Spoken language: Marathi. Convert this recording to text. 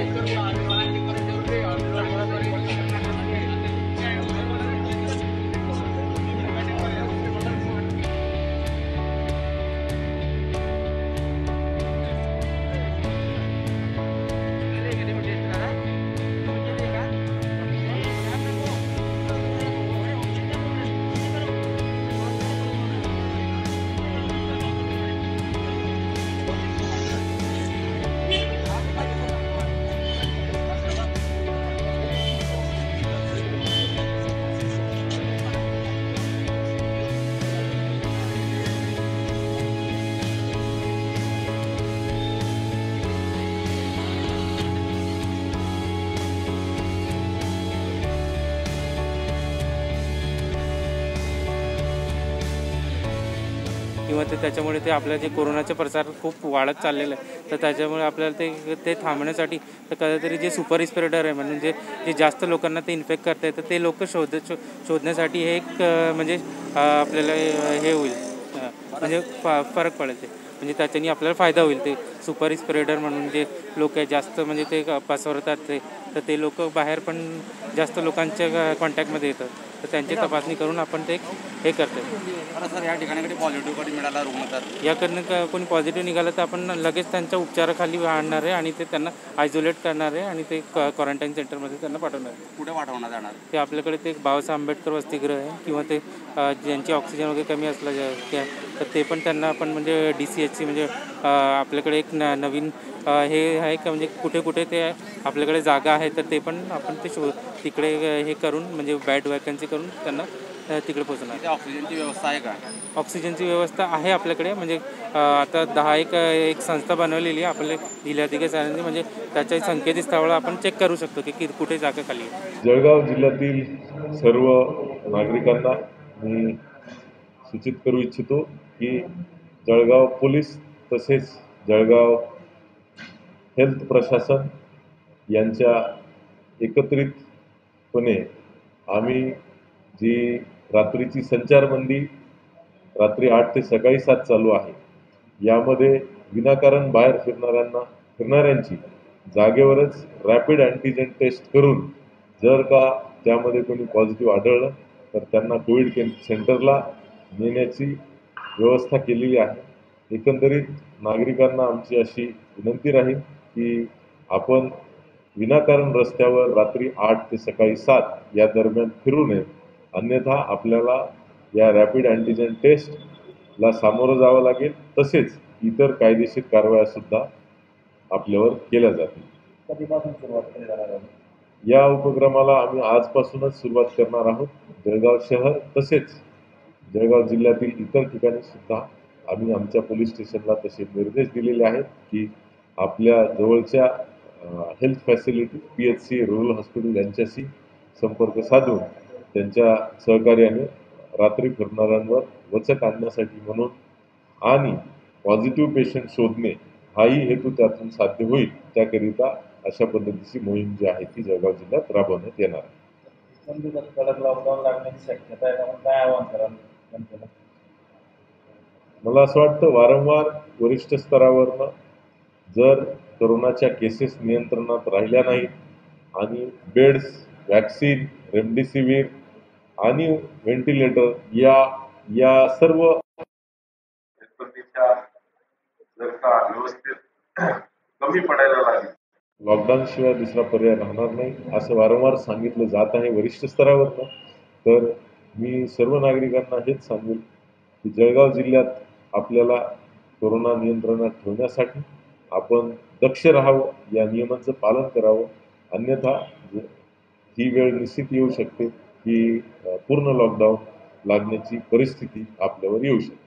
Thank you. किंवा ते त्याच्यामुळे ते आपल्या जे कोरोनाचा प्रसार खूप वाढत चाललेला आहे तर त्याच्यामुळे आपल्याला ते ते थांबण्यासाठी तर कधीतरी जे सुपर स्प्रेडर आहे म्हणजे जे जास्त लोकांना ते इन्फेक्ट करते तर ते लोक शोध शो शोधण्यासाठी हे एक म्हणजे आपल्याला हे होईल. म्हणजे फ फरक पडेल ते. म्हणजे त्याच्यानी आपल्याला फायदा होईल ते. सुपर स्प्रेडर म्हणून जे लोक आहे जास्त म्हणजे ते पसरतात ते तर ते लोक बाहेर पण जास्त लोकांच्या कॉन्टॅक्टमध्ये येतात. तर त्यांची तपासणी करून आपण ते हे करतो सर या ठिकाणी पॉझिटिव्ह कधी मिळाला रुग्ण तर? याकडनं क- कोणी पॉझिटिव्ह निघालं तर आपण लगेच त्यांच्या उपचाराखाली आणणार आहे आणि ते त्यांना आयसोलेट करणार आहे आणि ते क्वारंटाईन सेंटरमध्ये त्यांना पाठवणार आहे. कुठे पाठवण्यात येणार ते आपल्याकडे ते बाबासाहेब आंबेडकर वसतिगृह आहे किंवा ते ज्यांची ऑक्सिजन वगैरे कमी असलं तर ते पण त्यांना आपण म्हणजे डी सी एच सी म्हणजे आपल्याकडे एक न नवीन हे आहे का म्हणजे कुठे कुठे ते आपल्याकडे जागा आहे तर ते पण आपण ते शो तिकडे हे करून म्हणजे बॅड वॅकन्सी करून त्यांना तिकडे पोहोचणार तिथे ऑक्सिजनची व्यवस्था आहे का? ऑक्सिजनची व्यवस्था आहे आपल्याकडे म्हणजे आता दहा एक एक संस्था बनवलेली आहे आपल्या जिल्हाधिकारी सरांनी म्हणजे त्याच्या संकेतस्थळावर आपण चेक करू शकतो की कि- कुठे जागा खाली आहे. जळगाव जिल्ह्यातील सर्व नागरिकांना मी सूचित करू इच्छितो की जळगाव पोलीस तसेच जळगाव हेल्थ प्रशासन यांच्या एकत्रितपणे आम्ही जी रात्रीची संचारबंदी रात्री आठ ते सकाळी सात चालू आहे यामध्ये विनाकारण बाहेर फिरणाऱ्यांना फिरणाऱ्यांची जागेवरच रॅपिड अँटीजेन टेस्ट करून जर का त्यामध्ये कोणी पॉझिटिव्ह आढळलं तर त्यांना कोविड के सेंटरला नेण्याची व्यवस्था केलेली आहे. एकंदरीत नागरिकांना आमची अशी विनंती राहील की आपण विनाकारण रस्त्यावर रात्री आठ ते सकाळी सात या दरम्यान फिरू नये. अन्यथा आपल्याला या रॅपिड अँटीजेन टेस्टला सामोरं जावं लागेल. तसेच इतर कायदेशीर कारवाया सुद्धा आपल्यावर केल्या जातील. कधीपासून सुरुवात केली जाणार आहे या उपक्रमाला आम्ही आजपासूनच सुरुवात करणार आहोत. जळगाव शहर तसेच जळगाव जिल्ह्यातील इतर ठिकाणी सुद्धा आम्ही आमच्या पोलीस स्टेशनला तसे निर्देश दिलेले आहेत की आपल्या जवळच्या health facility P H C rural hospital यांच्याशी संपर्क साधून त्यांच्या सहकार्याने रात्री फिरणाऱ्यांवर वचक आणण्यासाठी म्हणून आणि पॉझिटिव्ह पेशंट शोधणे हाही हेतू त्यातून साध्य होईल त्याकरिता अशा पद्धतीची मोहीम जी आहे ती जळगाव जिल्ह्यात राबवण्यात येणार आहे. आव्हान मला असं वाटतं वारंवार वरिष्ठ स्तरावरनं जर करोनाच्या केसेस नियंत्रणात राहिल्या नाहीत आणि बेड्स वॅक्सिन रेमडेसिवीर आणि व्हेंटिलेटर या या सर्व जर का व्यवस्थित कमी पडायला लागली. लॉकडाऊन शिवाय दुसरा पर्याय राहणार नाही असं वारंवार सांगितलं जात आहे वरिष्ठ स्तरावरनं. तर मी सर्व नागरिकांना हेच सांगेल की जळगाव जिल्ह्यात आपल्याला कोरोना नियंत्रणात ठेवण्यासाठी आपण दक्ष राहावं या नियमांचं पालन करावं. अन्यथा ही वेळ निश्चित येऊ शकते की पूर्ण लॉकडाऊन लागण्याची परिस्थिती आपल्यावर येऊ शकते.